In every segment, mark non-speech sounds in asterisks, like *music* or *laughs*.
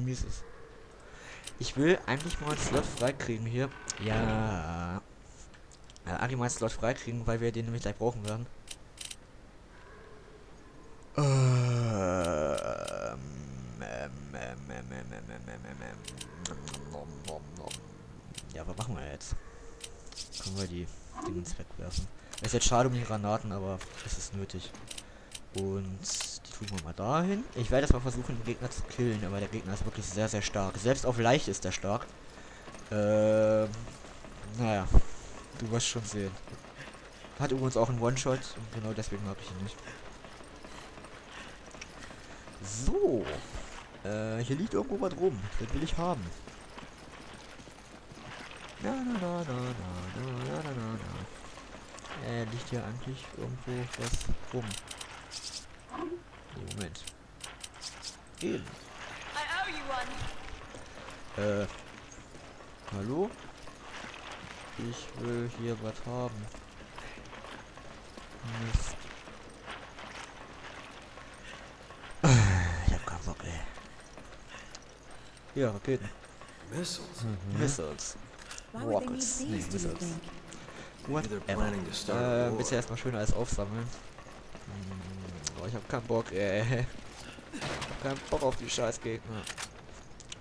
Mies ist. Ich will eigentlich mal einen Slot freikriegen hier. Ja. ja Ari mal einen Slot freikriegen, weil wir den nämlich gleich brauchen werden. Ja, was machen wir jetzt? Können wir die Dinge wegwerfen? Ist jetzt schade um die Granaten, aber es ist nötig. Und tun wir mal dahin. Ich werde jetzt mal versuchen, den Gegner zu killen, aber der Gegner ist wirklich sehr, sehr stark. Selbst auf leicht ist er stark. Ähm, naja, du wirst schon sehen. Hat übrigens auch einen One-Shot und genau deswegen mag ich ihn nicht. So. Äh, hier liegt irgendwo was rum. Das will ich haben. Na, na, na, na, na, na, na, na, na. Äh, liegt hier eigentlich irgendwo was rum. Moment. Eben. Äh. Hallo? Ich will hier was haben. Mist. Ich hab keinen Bock, ey. Ja, Raketen. Missiles. Mhm. Missiles. Rockets. Nee, Missiles. Whatever. planning to start a Äh, bitte erstmal schön alles aufsammeln. Oh, ich hab keinen Bock, ey. Ich hab keinen Bock auf die Scheißgegner.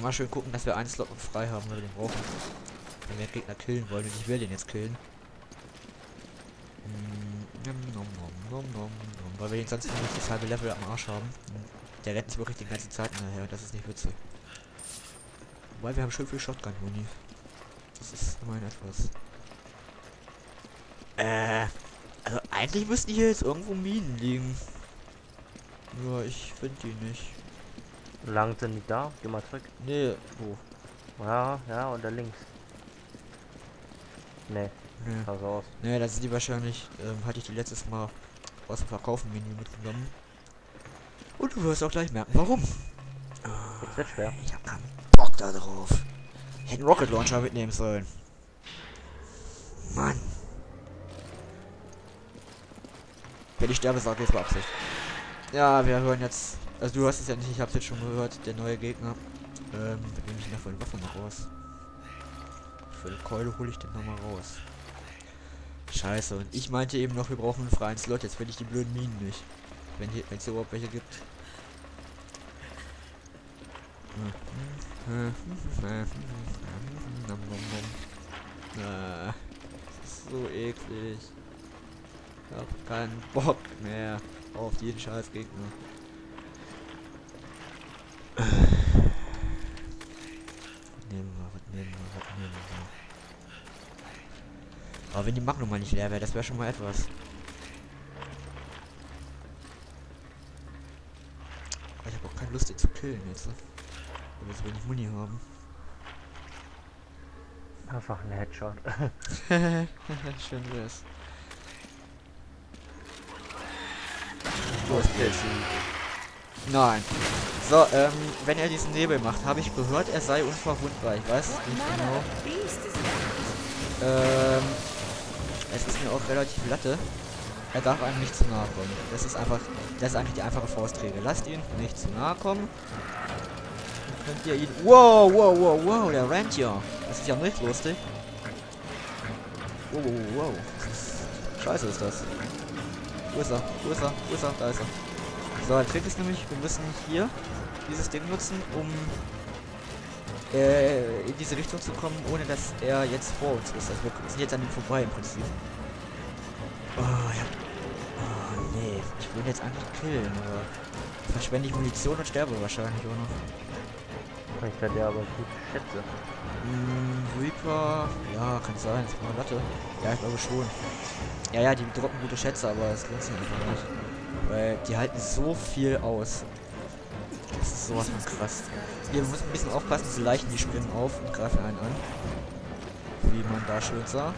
Mal schön gucken, dass wir einen Slot noch frei haben, wenn wir den brauchen. Wenn wir den Gegner killen wollen und ich will den jetzt killen. Nom, Weil wir den sonst nämlich das halbe Level am Arsch haben. Der rennt sich wirklich die ganze Zeit nachher das ist nicht witzig. Wobei wir haben schön viel Shotgun-Muni. Das ist immerhin etwas. Äh, also eigentlich müssten hier jetzt irgendwo Minen liegen. Nur ich finde die nicht. Lang sind die da? Geh mal zurück. Nee, wo? Ja, ja, oder links. Nee, Nee. sah so aus. Nee, da sind die wahrscheinlich, ähm, hatte ich die letztes Mal aus dem Verkaufen-Menü mitgenommen. Und du wirst auch gleich merken, warum. Jetzt wird schwer. Ich hab keinen Bock da drauf. Ich hätte einen Rocket Launcher mitnehmen sollen. Mann. Wenn ich sterbe, sag jetzt Absicht. Ja, wir hören jetzt. Also du hast es ja nicht, ich hab's jetzt schon gehört, der neue Gegner. Ähm, da nehme ich noch von Waffe mal raus. Für die Keule hole ich den nochmal raus. Scheiße, und ich meinte eben noch, wir brauchen einen freien Slot, jetzt will ich die blöden Minen nicht. Wenn hier, wenn es überhaupt welche gibt. Ah, so eklig. Ich hab keinen Bock mehr auf jeden scheiß Gegner. Nehmen wir, was nehmen wir, was nehmen wir. Aber wenn die Magnum mal nicht leer wäre, das wäre schon mal etwas. Aber Ich habe auch keine Lust, den zu killen jetzt. ne? Weil wir so wenig Muni haben. Einfach ein Headshot. *laughs* *laughs* Schön wär's. Pilzen. Nein. So, ähm, wenn er diesen Nebel macht, habe ich gehört, er sei unverwundbar. Ich weiß nicht genau. Ähm, es ist mir auch relativ latte. Er darf einem nicht zu nahe kommen. Das ist einfach, das ist eigentlich die einfache Faustregel. Lasst ihn nicht zu nahe kommen. Dann könnt ihr ihn... Wow, wow, wow, wow, der rennt ja. Das ist ja nicht lustig. Wow, wow, wow. Scheiße ist das. Wo ist er? Wo ist er? Wo ist er? Da ist er. So, der Trick ist nämlich, wir müssen hier dieses Ding nutzen, um äh, in diese Richtung zu kommen, ohne dass er jetzt vor uns ist. Also wir sind jetzt an ihm vorbei im Prinzip. Oh, ja. Oh, nee. Ich will jetzt eigentlich killen, aber verschwende ich Munition und sterbe wahrscheinlich, oder? Ich werde ja aber gut schätze. Mm, Reaper, ja, kann sein, ist mal Latte. Ja, ich glaube schon. Ja, ja, die droppen gute Schätze, aber es lohnt sich einfach nicht. Weil die halten so viel aus. Das ist sowas von krass. Hier, müssen ein bisschen aufpassen, diese Leichen, die springen auf und greifen einen an. Wie man da schön sah.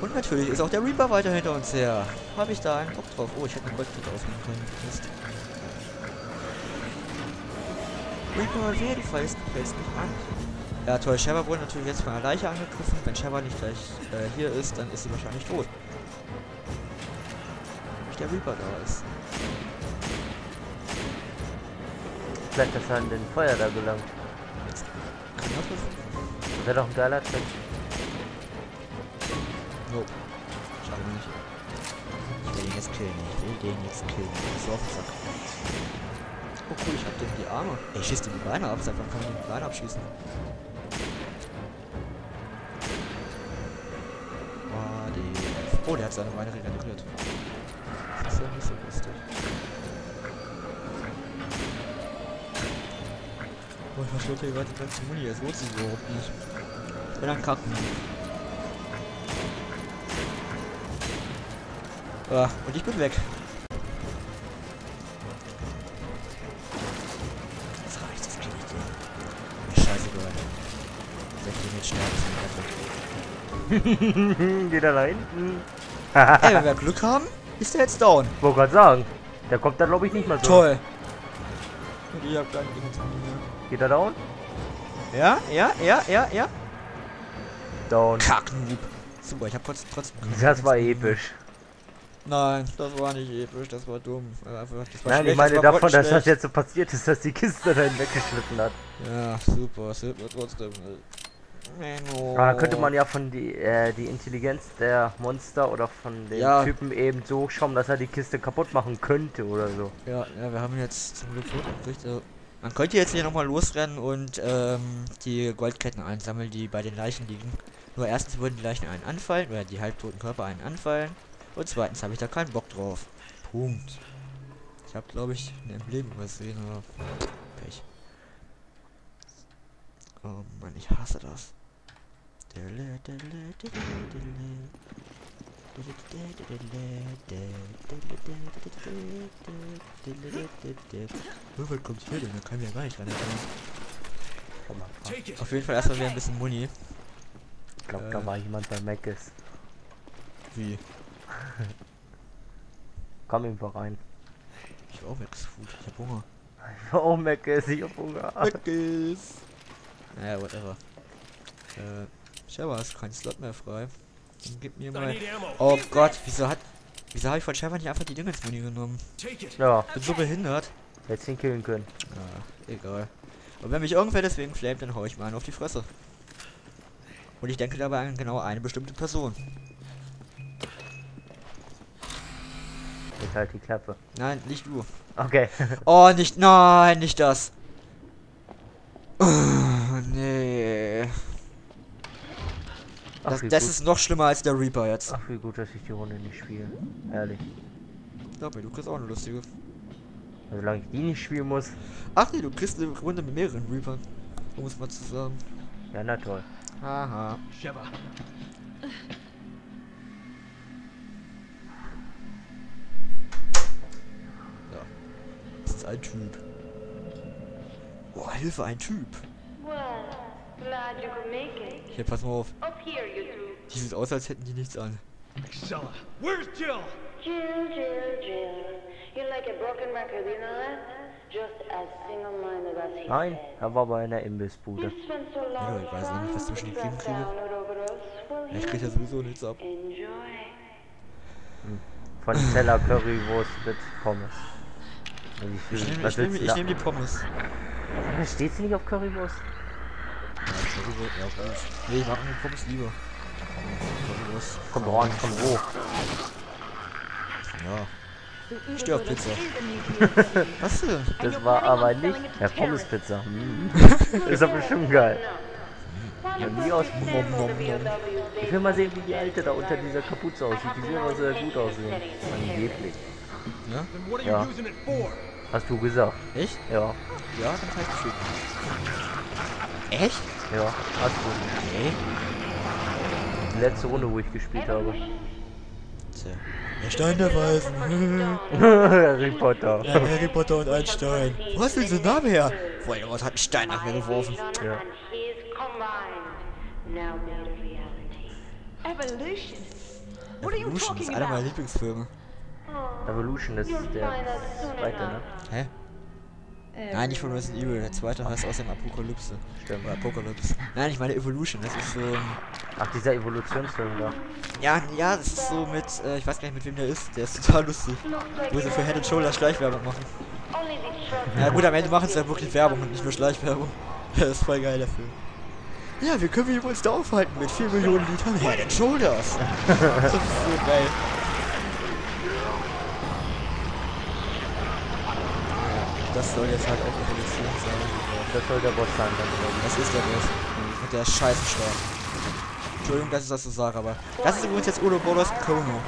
Und natürlich ist auch der Reaper weiter hinter uns her. Habe ich da einen Bock drauf. Oh, ich hätte eine Goldkette aufnehmen können. Mist. Reaper, du fällst, du fällst mich an. Ja, toll. Sheva wurde natürlich jetzt von einer Leiche angegriffen. Wenn Sheva nicht gleich äh, hier ist, dann ist sie wahrscheinlich tot. Nämlich der Reaper da ist. vielleicht, dass er an den Feuer da gelangt. Jetzt kann. Das wäre doch ein geiler Trick. No. Schade nicht. Ich will den jetzt killen. Ich will den jetzt killen. So auf den Sack. Oh cool, ich hab dem die Arme. Ey, ich schieß dem die Beine ab. Seit wann kann man den die Beine abschießen? Oh. Oh, der hat seine Beine regeneriert. Das ist ja nicht so lustig. Oh, ich verschlucke gerade die ganze Muni. Es lohnt sich überhaupt nicht. Ich bin ein Kacken. Ja, und ich bin weg. Jetzt mir Geht er da hinten? Ey, wenn wir Glück haben, ist der jetzt down. Wollte gerade sagen. Der kommt da glaube ich nicht mal so. Toll. Ich hab zu mir. Geht er down? Ja, ja, ja, ja, ja. Down. Kacknoob. Super, ich hab trotzdem... trotzdem Das war episch. Nein, das war nicht episch, das war dumm. Äh, das war Nein, ich schlecht, meine das war davon, dass das jetzt so passiert ist, dass die Kiste dahin weggeschnitten hat. Ja, super, super, trotzdem. Menno. Aber dann könnte man ja von die, äh, die Intelligenz der Monster oder von den Ja. Typen eben so schauen, dass er die Kiste kaputt machen könnte oder so. Ja, ja, wir haben jetzt zum Glück gekriegt. Also, man könnte jetzt hier nochmal losrennen und ähm, die Goldketten einsammeln, die bei den Leichen liegen. Nur erstens würden die Leichen einen anfallen, oder die halbtoten Körper einen anfallen. Und zweitens habe ich da keinen Bock drauf. Punkt. Ich habe, glaube ich, ein Emblem übersehen, aber Pech. Oh Mann, ich hasse das. Nur was kommt hier denn? Da kann ich ja gar nicht fahr. Auf jeden Fall erstmal wieder ein bisschen Muni. Ich glaube, Äh. da war jemand bei Meckes. Wie? *laughs* Komm einfach rein. Ich will auch Max Food. Ich hab Hunger. *laughs* Oh, Meckes, ich hab Hunger. Macis! Naja, whatever. Äh, Shabba ist kein Slot mehr frei. Dann gib mir mal. Oh Gott, wieso hat. Wieso habe ich von Shabba nicht einfach die Dinge ins Muni genommen? Ja, Bin so behindert. hättest ihn killen können. Ah, egal. Und wenn mich irgendwer deswegen flamet, dann hau ich mal einen auf die Fresse. Und ich denke dabei an genau eine bestimmte Person. Jetzt halt die Klappe. Nein, nicht du. Okay. Oh, nicht, nein, nicht das. Oh, nee. Ach, Das, wie das ist noch schlimmer als der Reaper jetzt. Ach, wie gut, dass ich die Runde nicht spiele. Ehrlich. Glaub mir, du kriegst auch eine lustige. Solange ich die nicht spielen muss. Ach nee, du kriegst eine Runde mit mehreren Reapern. Um es mal zu sagen. Ja, na toll. Haha. Sheva. Das ist ein Typ. Boah, Hilfe, ein Typ. Hier, pass mal auf. Up here, you two. Die sieht aus, als hätten die nichts an. Excella. Where's Jill? Jill, Jill, Jill. You're like a broken record, you know that? Just as single-minded as he Nein, er war bei einer Imbissbude. Ja, long ich weiß noch nicht, was zwischen Kriegen to kriege. Ja, ich krieg ja sowieso nichts ab. enjoy. Von Teller Currywurst mit Pommes. Also ich, nehme nehm, nehm die Pommes. Steht sie nicht auf Currywurst? Currywurst, ja gut. Nee, ich mag nur Pommes lieber. Kommt drauf an, von wo? Ja. Ich steh auf Pizza. *laughs* Was denn? Das war aber nicht. Ja, Pommeспizza. Mm. ist doch bestimmt geil. Ja, nie aus. Nom, nom, nom. Ich will mal sehen, wie die alte da unter dieser Kapuze aussieht. Die soll aber sehr gut aussehen. Angeblich. Ja? Then what are you Ja. using it for? Hast du gesagt? Echt? Ja. Ja, dann ich bestätigen. Echt? Ja, hast du. Nee. Die letzte Runde, wo ich gespielt habe. Tja. Der Stein der Weisen. *laughs* Harry Potter. ja, Harry Potter und ein Stein. Wo hast du diesen Namen her? Voldemort hat einen Stein nach mir geworfen. Ja. Evolution? What are you Evolution ist einer meiner? Lieblingsfilme. Evolution ist der zweite, ne? Hä? Nein, nicht von Resident Evil. Der zweite heißt außerdem Apokalypse. Stimmt. Oder Apokalypse. Nein, ich meine Evolution. Das ist so. Ach, dieser Evolutionsfilm da. Ja, ja, das ist so mit... Äh, ich weiß gar nicht, mit wem der ist. Der ist total lustig. Wo sie für Head and Shoulders Schleichwerbung machen. Ja gut, am Ende machen sie ja wirklich Werbung und nicht nur Schleichwerbung. *laughs* Das ist voll geil dafür. Ja, wir können uns da aufhalten mit 4 Millionen Litern Head and Shoulders. *laughs* das ist so geil. Das soll jetzt halt auch Evolution sein. Das soll der Boss sein, dann glaube Das ist der Boss. Mit der scheißen Stark. Entschuldigung, dass ich das so sage, aber das ist übrigens jetzt Udo Bolos Kono.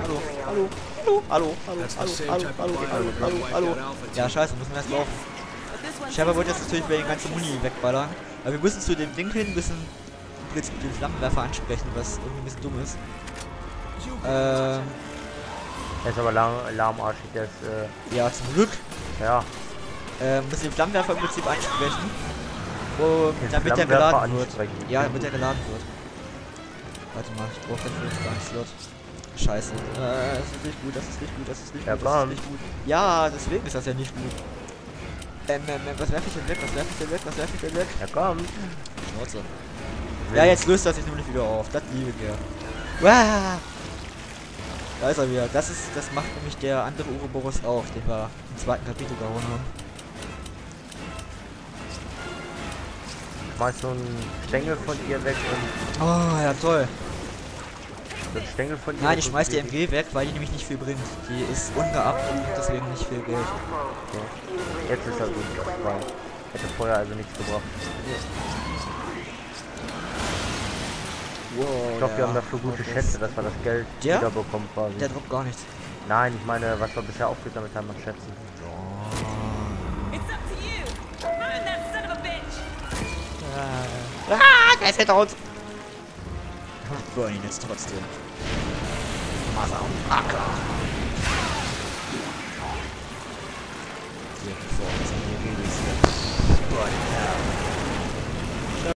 Hallo, material. hallo, hallo, hallo, hallo, hallo, hallo, hallo, hallo, hallo, Ja, scheiße, müssen wir erst laufen. Sherpa wollte jetzt natürlich wegen ganzen Muni wegballern. Aber wir müssen zu dem Ding hin, müssen im Prinzip den Flammenwerfer ansprechen, was irgendwie ein bisschen dumm ist. Ähm, Der ist aber lahm, lahmarschig, der ist, äh, ja, zum Glück. ja, Ähm, müssen den Flammenwerfer im Prinzip ansprechen. Den damit der geladen wird. Ja, damit der geladen wird. Warte mal, ich brauche dafür jetzt gar einen Slot. Scheiße. Äh, das ist nicht gut, das ist nicht gut, das ist nicht Ja, gut, das ist nicht gut. Ja, deswegen ist das ja nicht gut. Ähm, ähm, ähm, was werfe ich denn weg? Was werfe ich denn weg? Was werfe ich denn weg? ja komm. Schnauze. Ja, jetzt löst er sich nämlich wieder auf. Das liebe wir. Wow. Da ist er wieder. Das ist, das macht nämlich der andere Uroboros auch, den wir im zweiten Kapitel gehauen haben. Schmeiß so einen Stängel von ihr weg und Oh, ja toll. so einen Stängel von ihr. Nein, ich schmeiß die MG weg, weil die nämlich nicht viel bringt. Die ist ungeabt und bringt deswegen nicht viel Geld. Okay. Jetzt ist er gut. Hätte vorher also nichts gebracht. Wow, Ich glaube, wir haben dafür gute Schätze, dass wir das Geld Der? wiederbekommen quasi. Der droppt gar nichts. Nein, ich meine, was wir bisher aufgesammelt haben an Schätzen. Ah, der ist hinter uns. *laughs* Burn ihn jetzt trotzdem. Motherfucker. Hier, vor.